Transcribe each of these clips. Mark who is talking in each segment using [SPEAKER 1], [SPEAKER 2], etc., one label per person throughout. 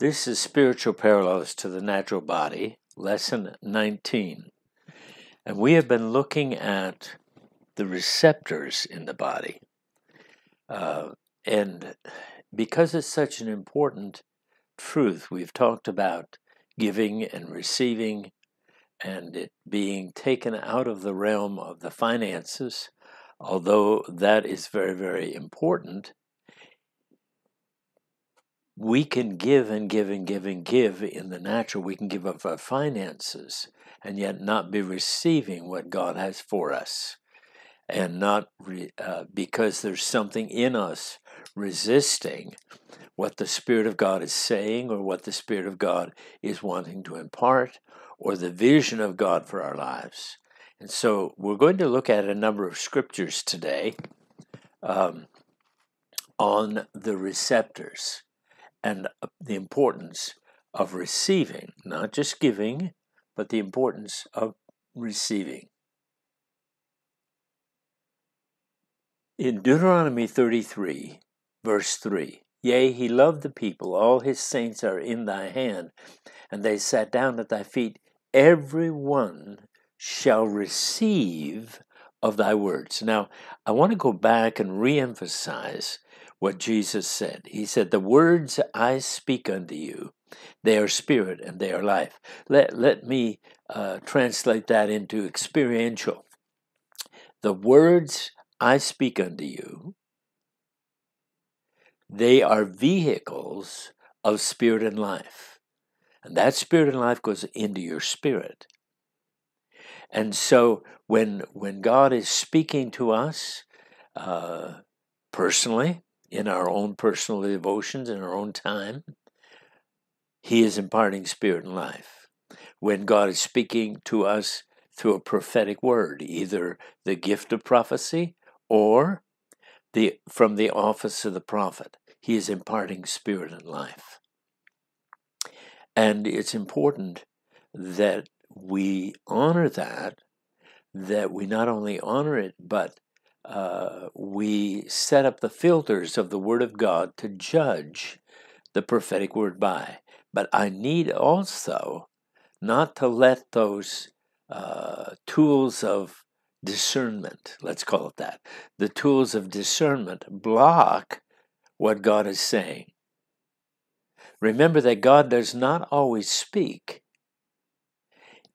[SPEAKER 1] This is Spiritual Parallels to the Natural Body, Lesson 19. And we have been looking at the receptors in the body. Uh, and because it's such an important truth, we've talked about giving and receiving and it being taken out of the realm of the finances, although that is very, very important. We can give and give and give and give in the natural. We can give of our finances and yet not be receiving what God has for us. And not re, uh, because there's something in us resisting what the Spirit of God is saying or what the Spirit of God is wanting to impart or the vision of God for our lives. And so we're going to look at a number of scriptures today um, on the receptors and uh, the importance of receiving, not just giving, but the importance of receiving. In Deuteronomy 33, verse 3, Yea, he loved the people, all his saints are in thy hand, and they sat down at thy feet Every one shall receive of thy words. Now, I want to go back and reemphasize what Jesus said. He said, The words I speak unto you, they are spirit and they are life. Let, let me uh, translate that into experiential. The words I speak unto you, they are vehicles of spirit and life. And that spirit and life goes into your spirit. And so when when God is speaking to us uh, personally in our own personal devotions in our own time, He is imparting spirit and life. When God is speaking to us through a prophetic word, either the gift of prophecy or the from the office of the prophet, He is imparting spirit and life. And it's important that we honor that, that we not only honor it, but uh, we set up the filters of the Word of God to judge the prophetic word by. But I need also not to let those uh, tools of discernment, let's call it that, the tools of discernment block what God is saying. Remember that God does not always speak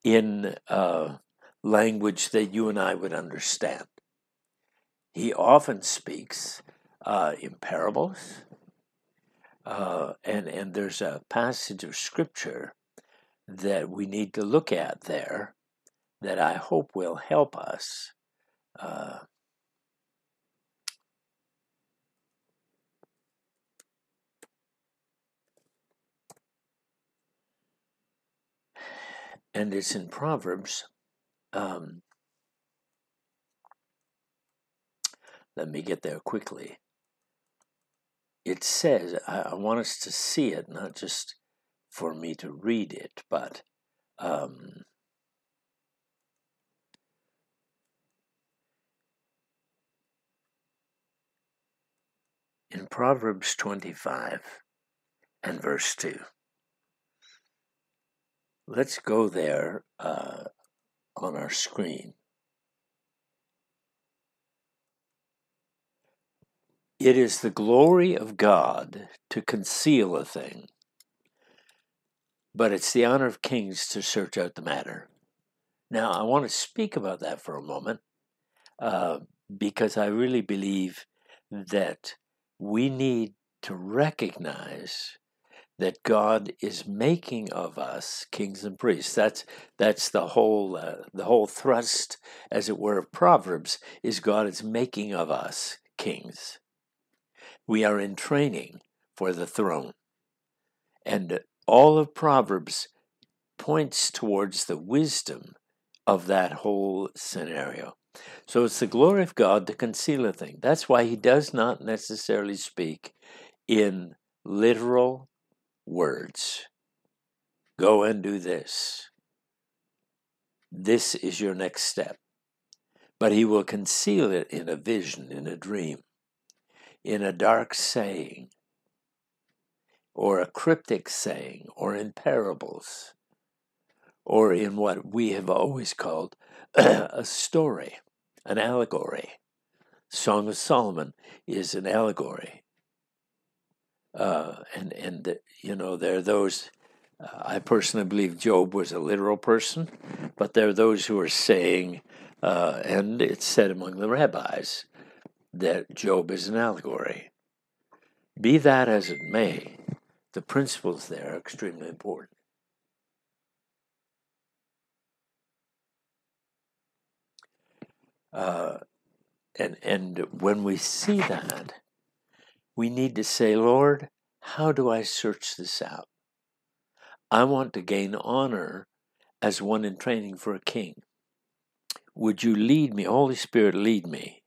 [SPEAKER 1] in uh, language that you and I would understand. He often speaks uh, in parables, uh, and and there's a passage of scripture that we need to look at there that I hope will help us uh, and it's in Proverbs. Um, let me get there quickly. It says, I, I, want us to see it, not just for me to read it, but um, in Proverbs 25 and verse 2. Let's go there uh, on our screen. It is the glory of God to conceal a thing, but it's the honor of kings to search out the matter. Now, I want to speak about that for a moment uh, because I really believe that we need to recognize that God is making of us kings and priests. That's that's the whole uh, the whole thrust, as it were, of Proverbs is God is making of us kings. We are in training for the throne, and all of Proverbs points towards the wisdom of that whole scenario. So it's the glory of God to conceal a thing. That's why he does not necessarily speak in literal words Go and do this. This is your next step. But he will conceal it in a vision, in a dream, in a dark saying, or a cryptic saying, or in parables, or in what we have always called a story, an allegory. Song of Solomon is an allegory. Uh, and, and, you know, there are those, uh, I personally believe Job was a literal person, but there are those who are saying, uh, and it's said among the rabbis, that Job is an allegory. Be that as it may, the principles there are extremely important. Uh, and and when we see that, we need to say, Lord, how do I search this out? I want to gain honor as one in training for a king. Would you lead me, Holy Spirit, lead me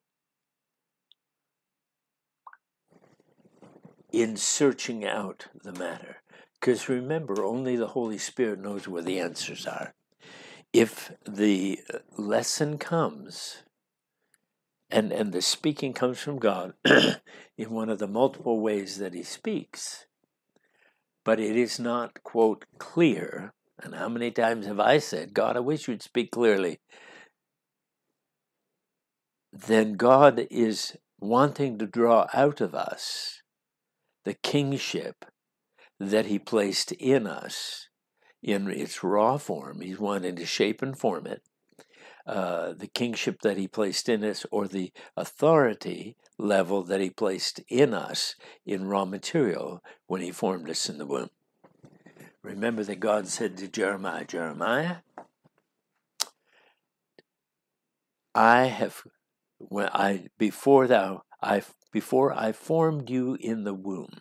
[SPEAKER 1] in searching out the matter. Because remember, only the Holy Spirit knows where the answers are. If the uh, lesson comes, and, and the speaking comes from God in one of the multiple ways that He speaks, but it is not, quote, clear. And how many times have I said, God, I wish you'd speak clearly? Then God is wanting to draw out of us the kingship that he placed in us in its raw form. He's wanting to shape and form it. Uh, the kingship that he placed in us, or the authority level that he placed in us in raw material when he formed us in the womb. Remember that God said to Jeremiah, Jeremiah, I have when I before thou I before I formed you in the womb,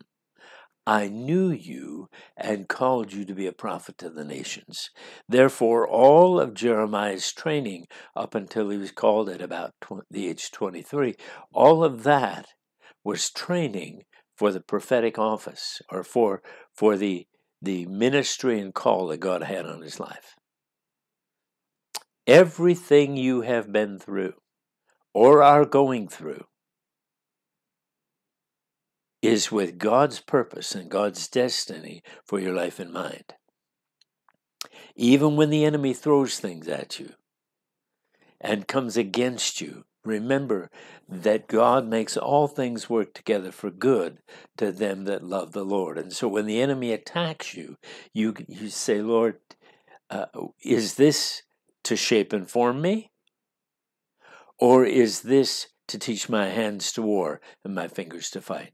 [SPEAKER 1] I knew you and called you to be a prophet to the nations. Therefore, all of Jeremiah's training up until he was called at about the age 23, all of that was training for the prophetic office or for, for the, the ministry and call that God had on his life. Everything you have been through or are going through is with God's purpose and God's destiny for your life in mind. Even when the enemy throws things at you and comes against you, remember that God makes all things work together for good to them that love the Lord. And so when the enemy attacks you, you, you say, Lord, uh, is this to shape and form me? Or is this to teach my hands to war and my fingers to fight?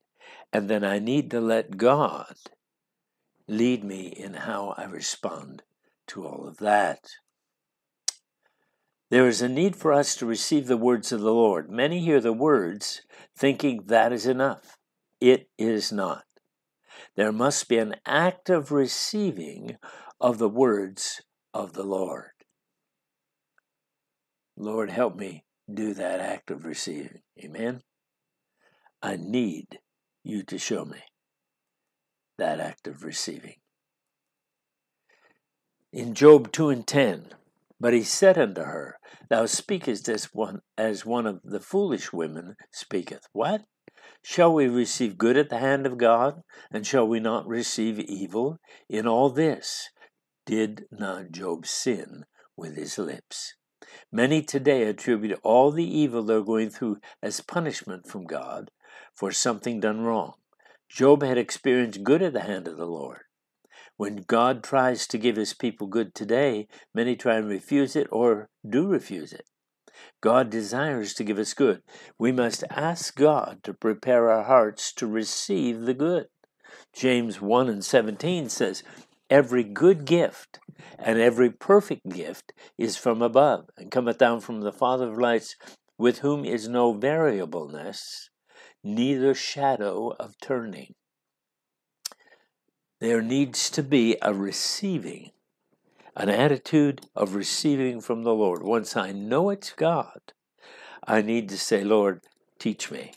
[SPEAKER 1] And then I need to let God lead me in how I respond to all of that. There is a need for us to receive the words of the Lord. Many hear the words thinking that is enough. It is not. There must be an active receiving of the words of the Lord. Lord, help me do that act of receiving. Amen. I need you to show me that act of receiving. In Job 2 and 10, but he said unto her, Thou speakest as one, as one of the foolish women speaketh. What? Shall we receive good at the hand of God, and shall we not receive evil? In all this did not Job sin with his lips. Many today attribute all the evil they're going through as punishment from God for something done wrong. Job had experienced good at the hand of the Lord. When God tries to give his people good today, many try and refuse it or do refuse it. God desires to give us good. We must ask God to prepare our hearts to receive the good. James 1 and 17 says, Every good gift and every perfect gift is from above and cometh down from the Father of lights, with whom is no variableness, neither shadow of turning. There needs to be a receiving, an attitude of receiving from the Lord. Once I know it's God, I need to say, Lord, teach me.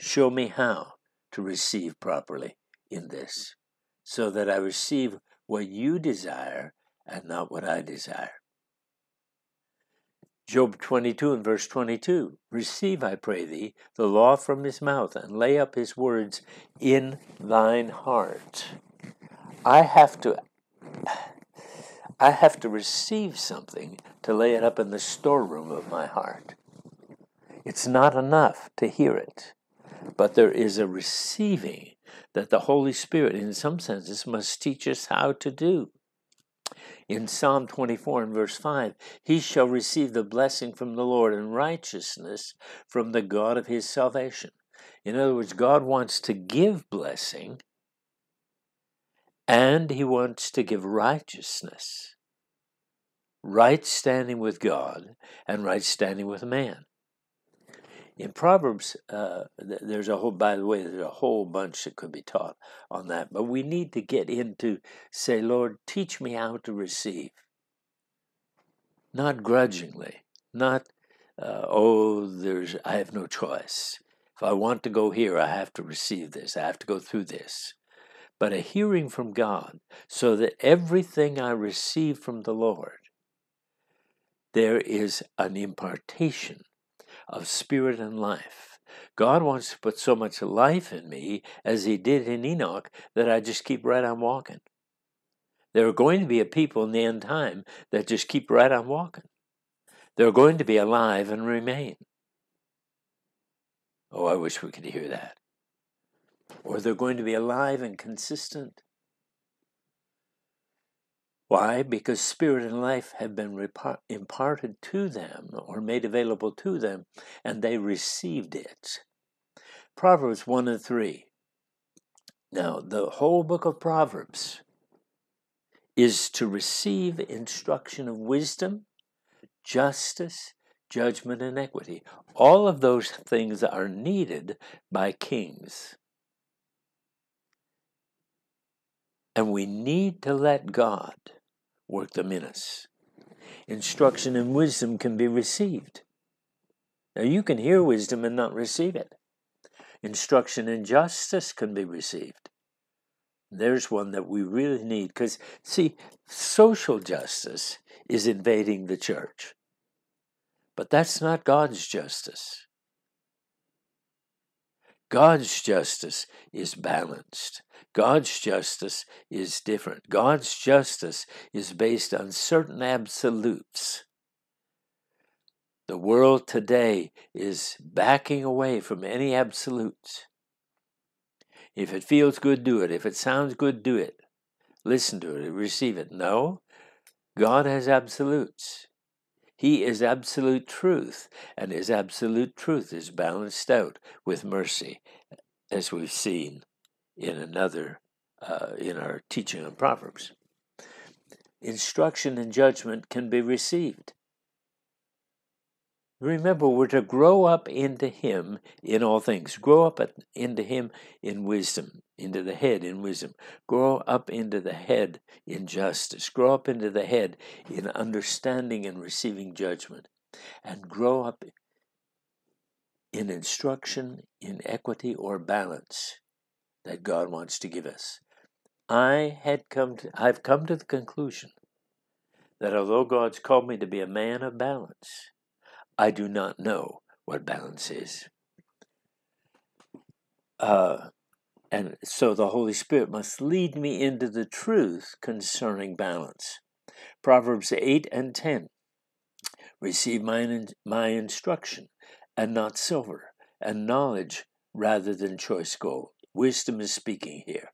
[SPEAKER 1] Show me how to receive properly in this, so that I receive what you desire and not what I desire. Job 22 and verse 22 Receive, I pray thee, the law from his mouth, and lay up his words in thine heart. I have to. I have to receive something to lay it up in the storeroom of my heart. It's not enough to hear it, but there is a receiving that the Holy Spirit, in some senses, must teach us how to do. In Psalm 24 and verse 5, he shall receive the blessing from the Lord and righteousness from the God of his salvation. In other words, God wants to give blessing and he wants to give righteousness, right standing with God and right standing with man in Proverbs, uh, there's a whole, by the way, there's a whole bunch that could be taught on that, but we need to get into say, Lord, teach me how to receive. Not grudgingly, not, uh, oh, there's, I have no choice. If I want to go here, I have to receive this, I have to go through this. But a hearing from God, so that everything I receive from the Lord, there is an impartation of spirit and life. God wants to put so much life in me as He did in Enoch that I just keep right on walking. There are going to be a people in the end time that just keep right on walking. They're going to be alive and remain. Oh, I wish we could hear that. Or they're going to be alive and consistent. Why? Because spirit and life have been imparted to them or made available to them, and they received it. Proverbs 1 and 3. Now, the whole book of Proverbs is to receive instruction of wisdom, justice, judgment, and equity. All of those things are needed by kings. And we need to let God work them in us. Instruction and wisdom can be received. Now, you can hear wisdom and not receive it. Instruction and justice can be received. There's one that we really need because, see, social justice is invading the church. But that's not God's justice. God's justice is balanced. God's justice is different. God's justice is based on certain absolutes. The world today is backing away from any absolutes. If it feels good, do it. If it sounds good, do it. Listen to it, receive it. No, God has absolutes. He is absolute truth, and his absolute truth is balanced out with mercy, as we've seen in another uh, in our teaching on Proverbs. Instruction and judgment can be received. Remember, we're to grow up into Him in all things. Grow up into Him in wisdom, into the head in wisdom. Grow up into the head in justice. Grow up into the head in understanding and receiving judgment. And grow up in instruction, in equity or balance that God wants to give us. I had come to, I've come to the conclusion that although God's called me to be a man of balance, I do not know what balance is. Uh, and so the Holy Spirit must lead me into the truth concerning balance. Proverbs 8 and 10 Receive my, my instruction, and not silver, and knowledge rather than choice gold. Wisdom is speaking here.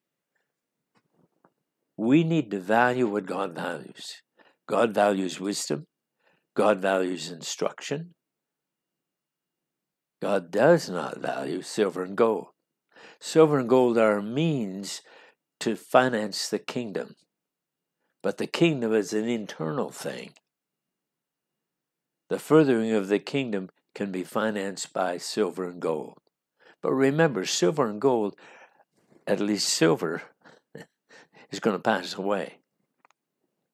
[SPEAKER 1] We need to value what God values. God values wisdom. God values instruction. God does not value silver and gold. Silver and gold are means to finance the kingdom, but the kingdom is an internal thing. The furthering of the kingdom can be financed by silver and gold. But remember, silver and gold, at least silver, is going to pass away.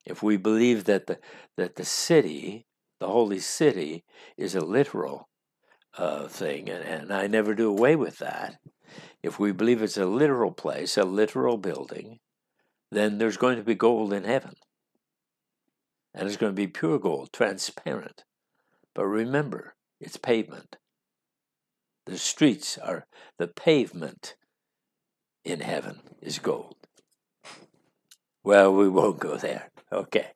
[SPEAKER 1] If we believe that the, that the city, the holy city, is a literal uh, thing, and, and I never do away with that, if we believe it's a literal place, a literal building, then there's going to be gold in heaven. And it's going to be pure gold, transparent. But remember, it's pavement. The streets are the pavement in heaven is gold. Well, we won't go there. Okay.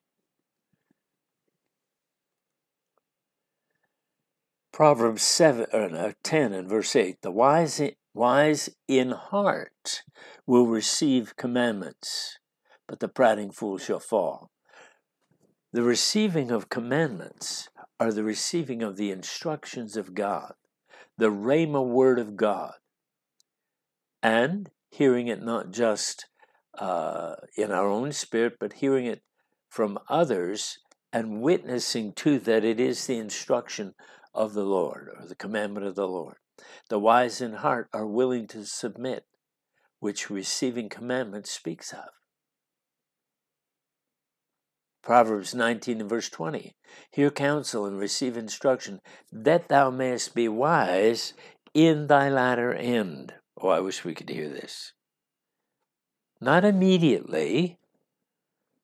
[SPEAKER 1] Proverbs 7 or no, 10 and verse 8 The wise wise in heart will receive commandments, but the prating fool shall fall. The receiving of commandments are the receiving of the instructions of God, the Rhema word of God, and hearing it not just uh, in our own spirit, but hearing it from others and witnessing too that it is the instruction of the Lord or the commandment of the Lord. The wise in heart are willing to submit, which receiving commandment speaks of. Proverbs 19 and verse 20 Hear counsel and receive instruction, that thou mayest be wise in thy latter end. Oh, I wish we could hear this. Not immediately,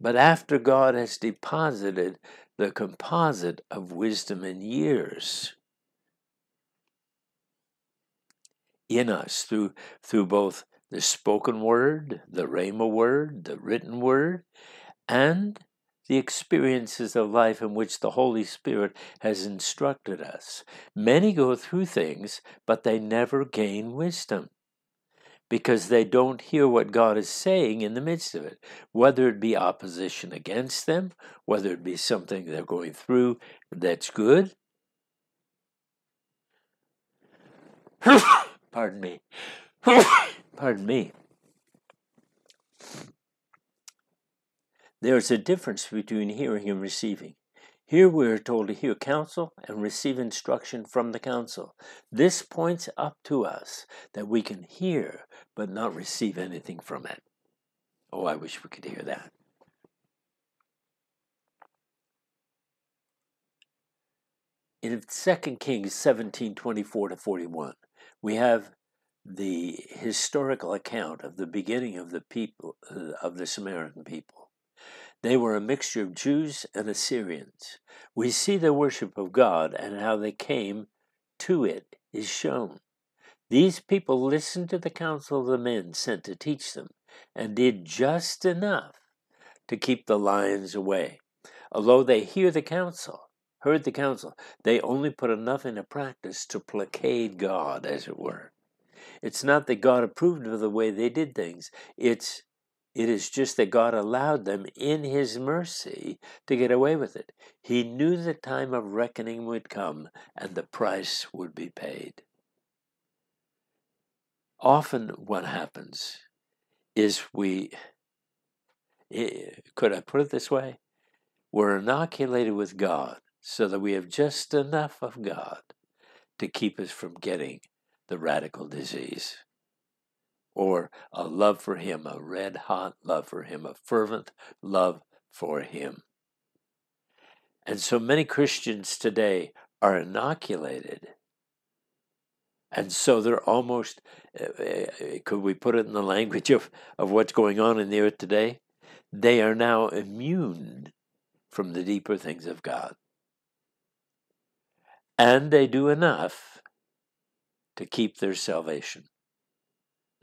[SPEAKER 1] but after God has deposited the composite of wisdom and years in us through through both the spoken word, the rhema word, the written word, and the experiences of life in which the Holy Spirit has instructed us. Many go through things, but they never gain wisdom because they don't hear what God is saying in the midst of it, whether it be opposition against them, whether it be something they're going through that's good. Pardon me. Pardon me. There's a difference between hearing and receiving. Here we are told to hear counsel and receive instruction from the counsel. This points up to us that we can hear but not receive anything from it. Oh, I wish we could hear that. In 2 Kings 17 24 to 41, we have the historical account of the beginning of the people uh, of the Samaritan people. They were a mixture of Jews and Assyrians. We see their worship of God and how they came to it is shown. These people listened to the counsel of the men sent to teach them and did just enough to keep the lions away. Although they hear the counsel, heard the counsel, they only put enough into practice to placate God, as it were. It's not that God approved of the way they did things, it's it is just that God allowed them in His mercy to get away with it. He knew the time of reckoning would come and the price would be paid. Often, what happens is we, eh, could I put it this way? We're inoculated with God so that we have just enough of God to keep us from getting the radical disease or a love for Him, a red hot love for Him, a fervent love for Him. And so many Christians today are inoculated. And so they're almost, eh, eh, could we put it in the language of, of what's going on in the earth today? They are now immune from the deeper things of God. And they do enough to keep their salvation.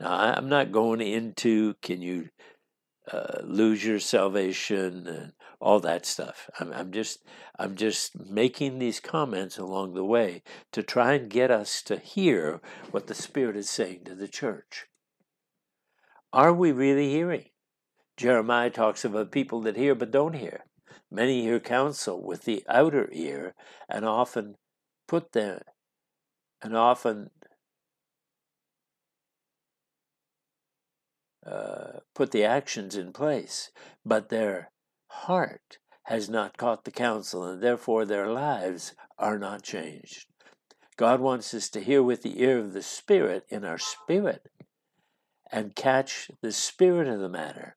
[SPEAKER 1] Now, I'm not going into can you uh, lose your salvation and all that stuff. I'm, I'm just I'm just making these comments along the way to try and get us to hear what the Spirit is saying to the church. Are we really hearing? Jeremiah talks about people that hear but don't hear. Many hear counsel with the outer ear and often put them and often Uh, put the actions in place, but their heart has not caught the counsel, and therefore their lives are not changed. God wants us to hear with the ear of the Spirit in our spirit and catch the spirit of the matter.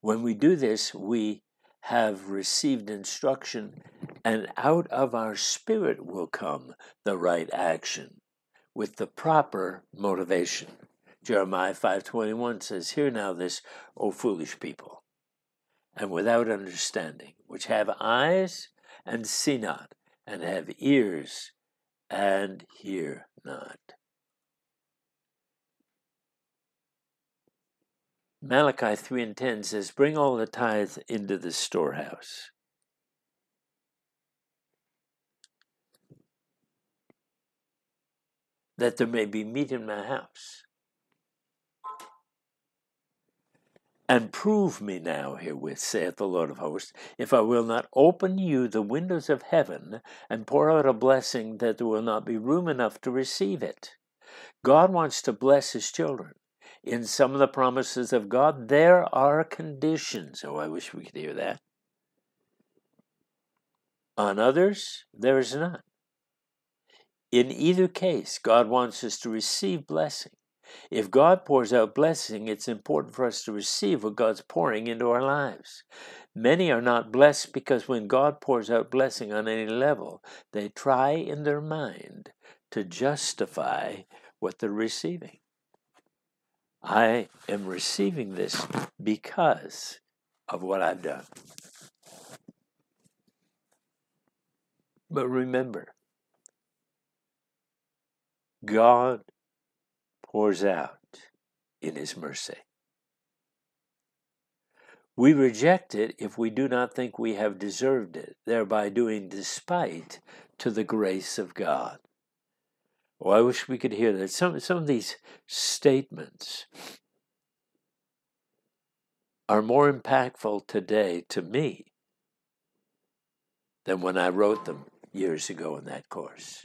[SPEAKER 1] When we do this, we have received instruction, and out of our spirit will come the right action with the proper motivation. Jeremiah 5:21 says, "Hear now this, O foolish people, and without understanding, which have eyes and see not, and have ears and hear not. Malachi 3 and 10 says, Bring all the tithe into the storehouse. That there may be meat in my house. And prove me now herewith, saith the Lord of hosts, if I will not open you the windows of heaven and pour out a blessing that there will not be room enough to receive it. God wants to bless his children in some of the promises of God, there are conditions. Oh, I wish we could hear that. On others, there is none. In either case, God wants us to receive blessing. If God pours out blessing, it's important for us to receive what God's pouring into our lives. Many are not blessed because when God pours out blessing on any level, they try in their mind to justify what they're receiving. I am receiving this because of what I've done. But remember, God pours out in His mercy. We reject it if we do not think we have deserved it, thereby doing despite to the grace of God. Oh, I wish we could hear that. Some, some of these statements are more impactful today to me than when I wrote them years ago in that course.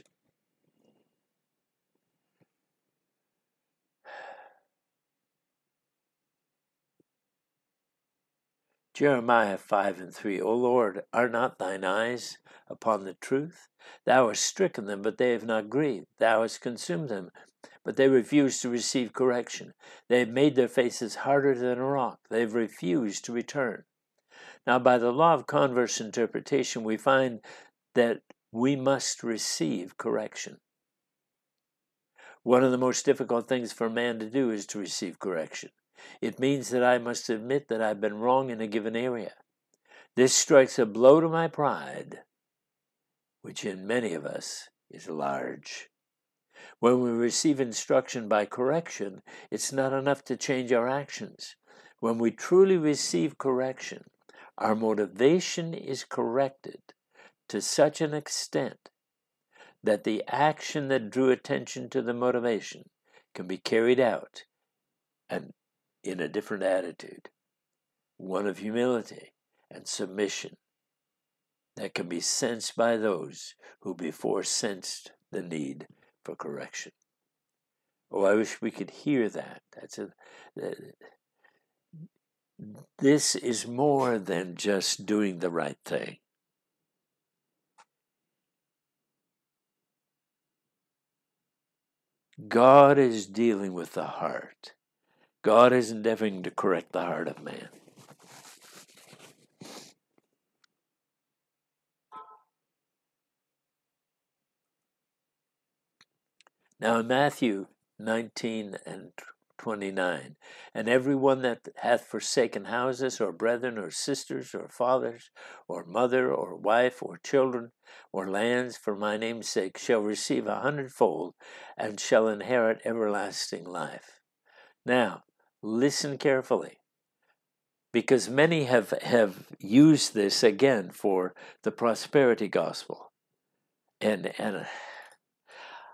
[SPEAKER 1] Jeremiah 5 and 3 O Lord, are not thine eyes upon the truth? Thou hast stricken them, but they have not grieved. Thou hast consumed them, but they refuse to receive correction. They have made their faces harder than a rock. They have refused to return. Now, by the law of converse interpretation, we find that we must receive correction. One of the most difficult things for man to do is to receive correction. It means that I must admit that I've been wrong in a given area. This strikes a blow to my pride, which in many of us is large. When we receive instruction by correction, it's not enough to change our actions. When we truly receive correction, our motivation is corrected to such an extent that the action that drew attention to the motivation can be carried out and in a different attitude, one of humility and submission that can be sensed by those who before sensed the need for correction. Oh, I wish we could hear that. That's a, this is more than just doing the right thing. God is dealing with the heart. God is endeavoring to correct the heart of man. Now in Matthew 19 and 29, and every one that hath forsaken houses, or brethren, or sisters, or fathers, or mother, or wife, or children, or lands for my name's sake shall receive a hundredfold and shall inherit everlasting life. Now, listen carefully because many have, have used this again for the prosperity gospel. And, and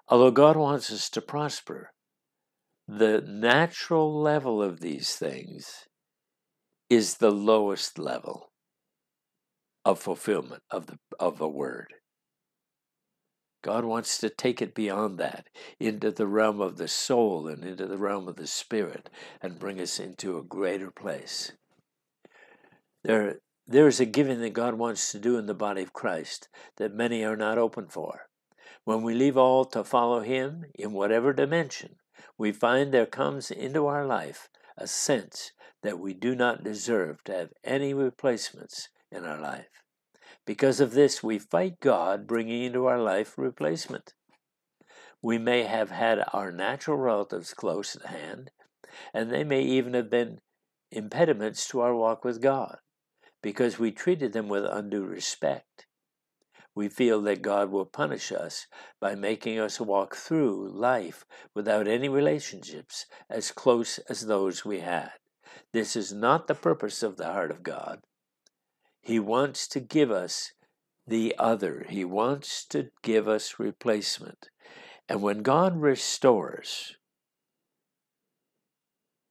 [SPEAKER 1] although God wants us to prosper, the natural level of these things is the lowest level of fulfillment of the of a word. God wants to take it beyond that into the realm of the soul and into the realm of the spirit and bring us into a greater place. There, there is a giving that God wants to do in the body of Christ that many are not open for. When we leave all to follow Him in whatever dimension, we find there comes into our life a sense that we do not deserve to have any replacements in our life. Because of this, we fight God bringing into our life replacement. We may have had our natural relatives close at hand, and they may even have been impediments to our walk with God because we treated them with undue respect. we feel that God will punish us by making us walk through life without any relationships as close as those we had. This is not the purpose of the heart of God. He wants to give us the other, He wants to give us replacement. And when God restores,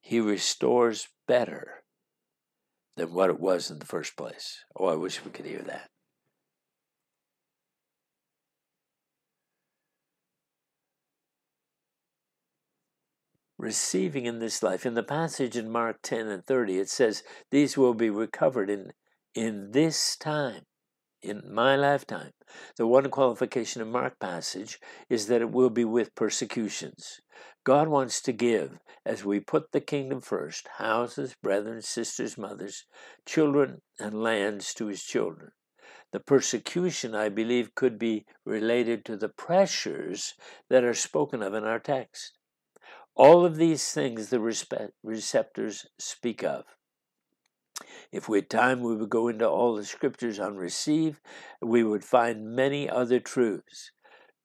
[SPEAKER 1] He restores better than what it was in the first place. Oh, I wish we could hear that. Receiving in this life. In the passage in Mark 10 and 30, it says, These will be recovered in, in this time in my lifetime. The one qualification of Mark passage is that it will be with persecutions. God wants to give as we put the kingdom first houses, brethren, sisters, mothers, children, and lands to his children. The persecution, I believe, could be related to the pressures that are spoken of in our text. All of these things the receptors speak of. If we had time, we would go into all the scriptures on receive. We would find many other truths.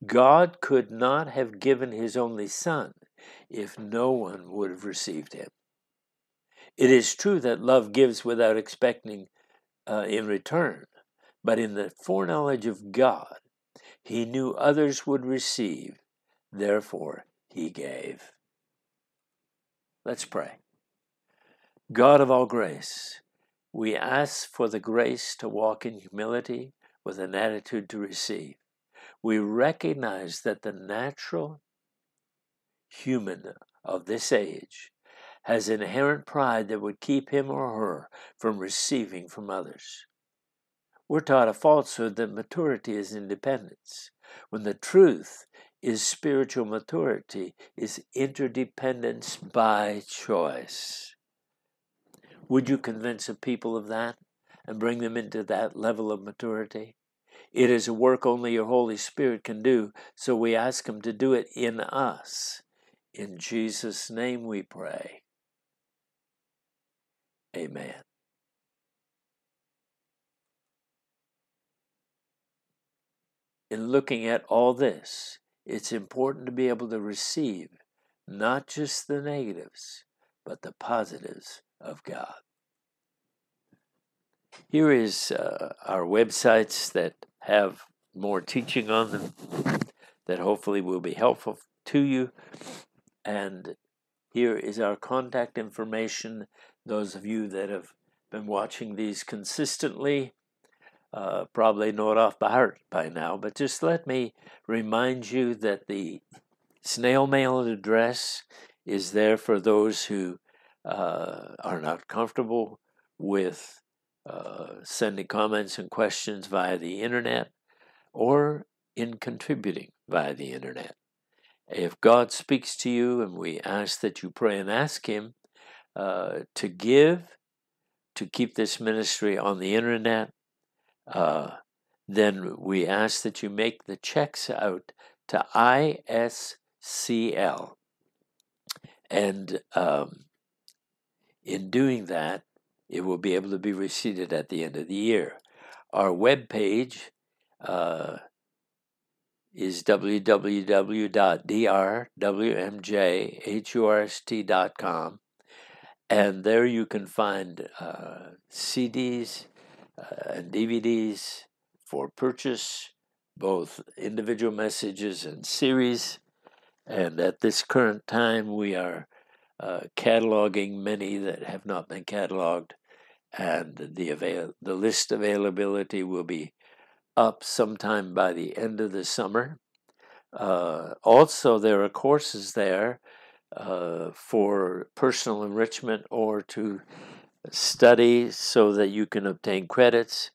[SPEAKER 1] God could not have given his only Son if no one would have received him. It is true that love gives without expecting uh, in return, but in the foreknowledge of God, he knew others would receive, therefore he gave. Let's pray. God of all grace, we ask for the grace to walk in humility with an attitude to receive. We recognize that the natural human of this age has inherent pride that would keep him or her from receiving from others. We're taught a falsehood that maturity is independence, when the truth is spiritual maturity is interdependence by choice. Would you convince a people of that and bring them into that level of maturity? It is a work only your Holy Spirit can do, so we ask Him to do it in us. In Jesus' name we pray. Amen. In looking at all this, it's important to be able to receive not just the negatives, but the positives of God. Here is uh, our websites that have more teaching on them that hopefully will be helpful to you. And here is our contact information. Those of you that have been watching these consistently uh, probably know it off by heart by now, but just let me remind you that the snail mail address is there for those who uh, are not comfortable with uh, sending comments and questions via the internet or in contributing via the internet. If God speaks to you and we ask that you pray and ask Him uh, to give, to keep this ministry on the internet, uh, then we ask that you make the checks out to ISCL. And um, in doing that, it will be able to be receipted at the end of the year. Our web page uh, is www.drwmjhurst.com, and there you can find uh, CDs uh, and DVDs for purchase, both individual messages and series. And at this current time, we are uh, cataloging many that have not been cataloged, and the avail- the list availability will be up sometime by the end of the summer. Uh, also, there are courses there uh, for personal enrichment or to study so that you can obtain credits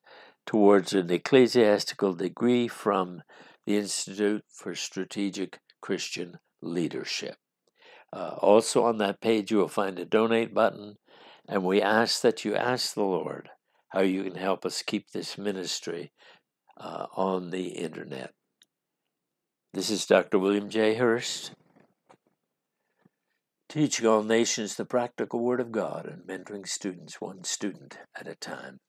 [SPEAKER 1] towards an ecclesiastical degree from the Institute for Strategic Christian Leadership. Uh, also, on that page, you will find a donate button, and we ask that you ask the Lord how you can help us keep this ministry uh, on the internet. This is Dr. William J. Hurst, teaching all nations the practical Word of God and mentoring students one student at a time.